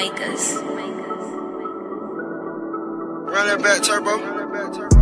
makers. Run that back turbo.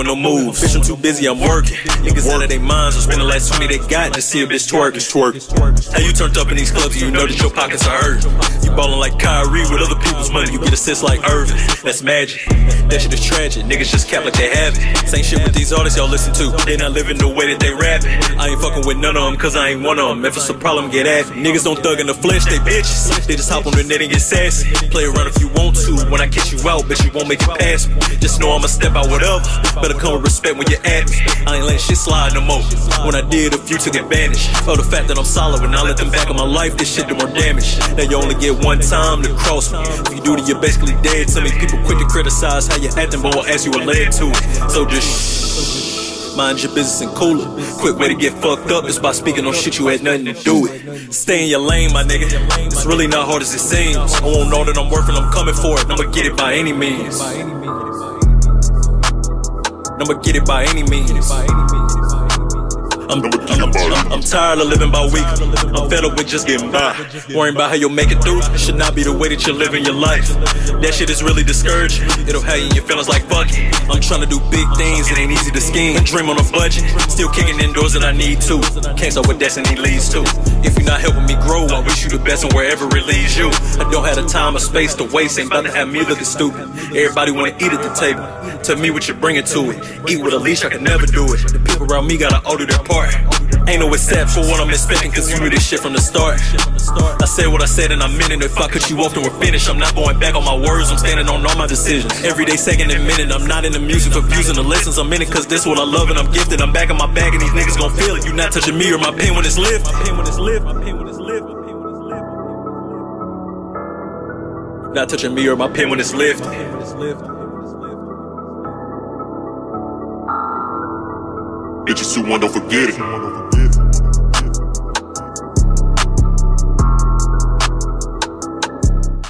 Don't hit my phone with no moves. Bitch, I'm too busy, I'm working. Niggas out of their minds, so spend the last 20 they got to see a bitch twerking. twerking. How you turned up in these clubs, you know that your pockets are hurt. You ballin' like Kyrie with other people's money, you get assists like Irving. That's magic. That shit is tragic. Niggas just cap like they have it. Same shit with these artists y'all listen to. They not living the way that they rap. I ain't fucking with none of them, cause I ain't one of them. If it's a problem, get at me. Niggas don't thug in the flesh, they bitches. They just hop on the net and get sassy. Play around if you want to. When I catch you out, bitch, you won't make it past me. Just know I'ma step out whatever. Better come with respect when you're at me. I ain't letting shit slide no more. When I did, a few took advantage of the fact that I'm solid. When I let them back in my life, this shit do more damage. Now you only get one time to cross me. If you do it, you're basically dead to me. People quick to criticize how you acting, but will ask you what led to it. So just shh. Mind your business and cooler. Quick way to get fucked up is by speaking on shit you had nothing to do with. Stay in your lane, my nigga. It's really not hard as it seems. I won't know that I'm worth it, I'm coming for it. I'ma get it by any means. I'ma get it by any means. I'm, I'm, tired of living by week. I'm fed up with just getting by. Worrying about how you'll make it through. It should not be the way that you're living your life. That shit is really discouraging. It'll have you in your feelings like fuck. I'm trying to do big things, it ain't easy to scheme. And dream on a budget. Still kicking indoors that I need to. Can't stop what destiny leads to. If you're not helping me grow, I wish you the best and wherever it leads you. I don't have the time or space to waste. Ain't about to have me looking stupid. Everybody wanna eat at the table. Tell me what you're bringing to it. Eat with a leash, I can never do it. The people around me gotta order their part. Ain't no except for what I'm expecting, cause you knew this shit from the start. I said what I said and I meant it. If I cut you off, then we're finished. I'm not going back on my words, I'm standing on all my decisions. Every day, second and minute, I'm not in the music for the lessons. I'm in it cause this what I love and I'm gifted. I'm back in my bag and these niggas gon' feel it. You not touching me or my pain when it's lived. My pain when it's lived. My pain when it's pain lived. Not touching me or my pen when it's lived. Bitches too one, don't forget it.